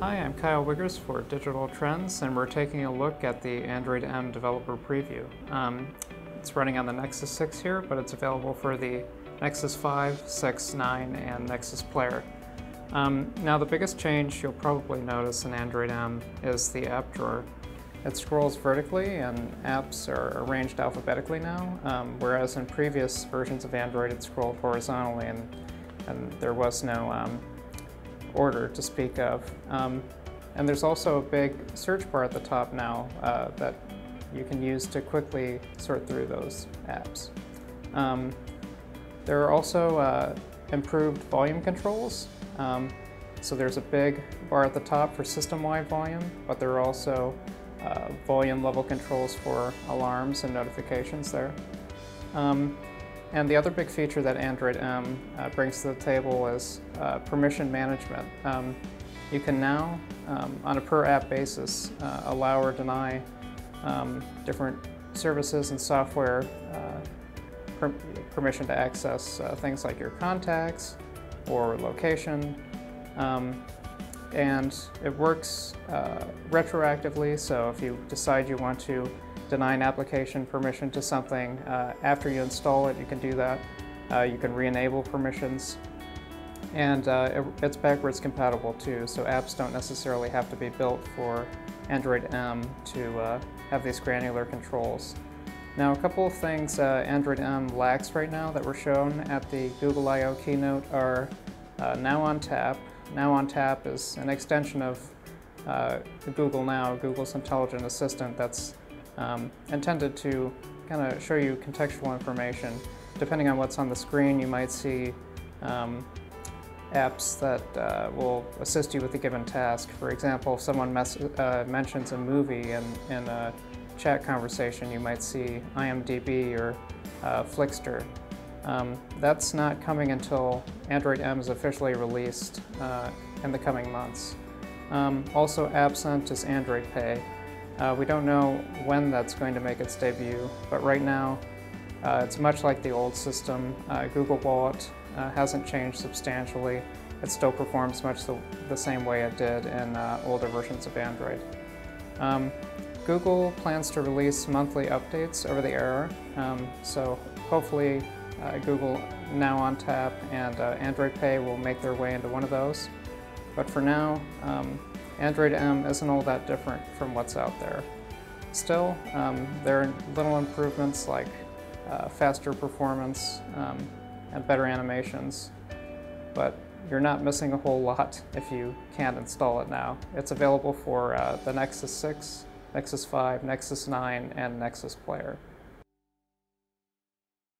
Hi, I'm Kyle Wiggers for Digital Trends, and we're taking a look at the Android M developer preview. Um, it's running on the Nexus 6 here, but it's available for the Nexus 5, 6, 9, and Nexus Player. Um, now the biggest change you'll probably notice in Android M is the app drawer. It scrolls vertically and apps are arranged alphabetically now, um, whereas in previous versions of Android it scrolled horizontally and, and there was no um, order to speak of. Um, and there's also a big search bar at the top now uh, that you can use to quickly sort through those apps. Um, there are also uh, improved volume controls. Um, so there's a big bar at the top for system-wide volume, but there are also uh, volume level controls for alarms and notifications there. Um, and the other big feature that Android M uh, brings to the table is uh, permission management. Um, you can now, um, on a per app basis, uh, allow or deny um, different services and software uh, per permission to access uh, things like your contacts or location. Um, and it works uh, retroactively, so if you decide you want to deny an application permission to something uh, after you install it, you can do that. Uh, you can re-enable permissions. And uh, it, it's backwards compatible too, so apps don't necessarily have to be built for Android M to uh, have these granular controls. Now a couple of things uh, Android M lacks right now that were shown at the Google I/O keynote are Now on Tap. Now on Tap is an extension of uh, Google Now, Google's intelligent assistant that's um, intended to kind of show you contextual information. Depending on what's on the screen, you might see um, apps that uh, will assist you with a given task. For example, if someone uh, mentions a movie in, in a chat conversation, you might see IMDb or uh, Flixster. Um, that's not coming until Android M is officially released uh, in the coming months. Um, also absent is Android Pay. Uh, we don't know when that's going to make its debut, but right now uh, it's much like the old system. Uh, Google Wallet uh, hasn't changed substantially. It still performs much the, the same way it did in uh, older versions of Android. Um, Google plans to release monthly updates over the air, um, so hopefully uh, Google Now on Tap and Android Pay will make their way into one of those. But for now, um, Android M isn't all that different from what's out there. Still, um, there are little improvements like uh, faster performance um, and better animations, but you're not missing a whole lot if you can't install it now. It's available for uh, the Nexus 6, Nexus 5, Nexus 9, and Nexus Player.